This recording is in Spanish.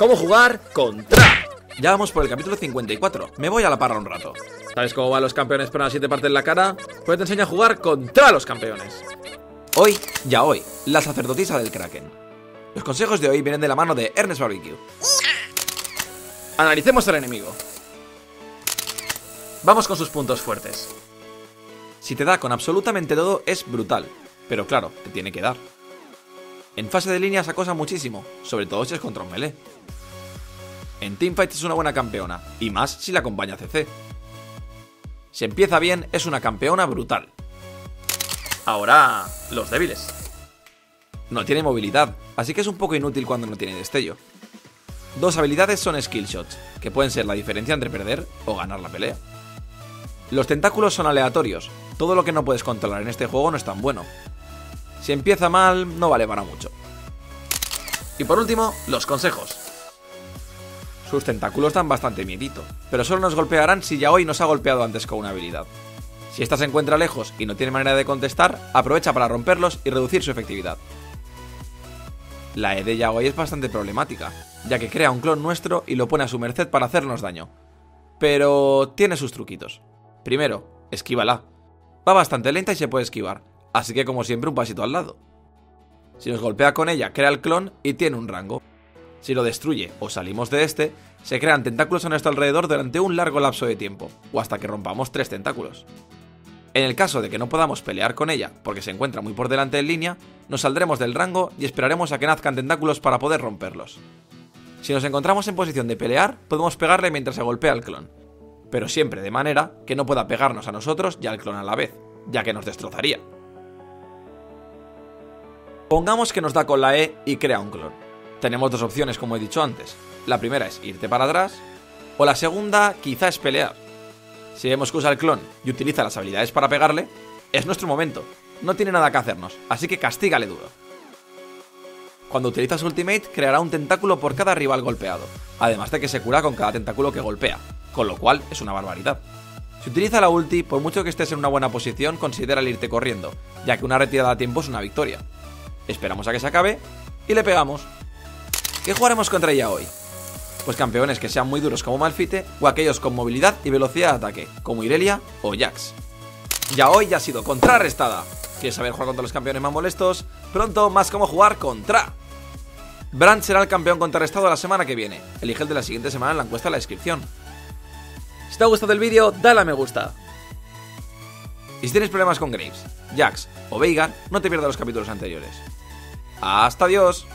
cómo jugar contra. Ya vamos por el capítulo 54. Me voy a la parra un rato. ¿Sabes cómo van los campeones para así te parten la cara? Pues te enseño a jugar contra los campeones. Hoy, ya hoy, la sacerdotisa del Kraken. Los consejos de hoy vienen de la mano de Ernest Barbecue. Analicemos al enemigo. Vamos con sus puntos fuertes. Si te da con absolutamente todo es brutal, pero claro, te tiene que dar. En fase de línea se acosa muchísimo, sobre todo si es contra un melee. En teamfights es una buena campeona, y más si la acompaña CC. Si empieza bien, es una campeona brutal. Ahora, los débiles. No tiene movilidad, así que es un poco inútil cuando no tiene destello. Dos habilidades son skill shots, que pueden ser la diferencia entre perder o ganar la pelea. Los tentáculos son aleatorios, todo lo que no puedes controlar en este juego no es tan bueno. Si empieza mal, no vale para mucho. Y por último, los consejos. Sus tentáculos dan bastante miedito, pero solo nos golpearán si ya hoy nos ha golpeado antes con una habilidad. Si esta se encuentra lejos y no tiene manera de contestar, aprovecha para romperlos y reducir su efectividad. La E de Yaoi es bastante problemática, ya que crea un clon nuestro y lo pone a su merced para hacernos daño. Pero tiene sus truquitos. Primero, esquívala. Va bastante lenta y se puede esquivar, así que como siempre un pasito al lado. Si nos golpea con ella, crea el clon y tiene un rango. Si lo destruye o salimos de este, se crean tentáculos a nuestro alrededor durante un largo lapso de tiempo, o hasta que rompamos tres tentáculos. En el caso de que no podamos pelear con ella porque se encuentra muy por delante en línea, nos saldremos del rango y esperaremos a que nazcan tentáculos para poder romperlos. Si nos encontramos en posición de pelear, podemos pegarle mientras se golpea el clon, pero siempre de manera que no pueda pegarnos a nosotros y al clon a la vez, ya que nos destrozaría. Pongamos que nos da con la E y crea un clon. Tenemos dos opciones como he dicho antes. La primera es irte para atrás, o la segunda quizá es pelear. Si vemos que usa el clon y utiliza las habilidades para pegarle, es nuestro momento. No tiene nada que hacernos, así que castígale duro. Cuando utiliza su ultimate, creará un tentáculo por cada rival golpeado, además de que se cura con cada tentáculo que golpea, con lo cual es una barbaridad. Si utiliza la ulti, por mucho que estés en una buena posición, considera el irte corriendo, ya que una retirada a tiempo es una victoria. Esperamos a que se acabe y le pegamos. ¿Qué jugaremos contra ella hoy? Pues campeones que sean muy duros como Malfite o aquellos con movilidad y velocidad de ataque, como Irelia o Jax. Ya hoy ya ha sido contrarrestada. ¿Quieres saber jugar contra los campeones más molestos? Pronto más cómo jugar contra. Brand será el campeón contrarrestado la semana que viene. Elige el de la siguiente semana en la encuesta en la descripción. Si te ha gustado el vídeo, dale a me gusta. Y si tienes problemas con Graves, Jax o Veigar, no te pierdas los capítulos anteriores. ¡Hasta Dios!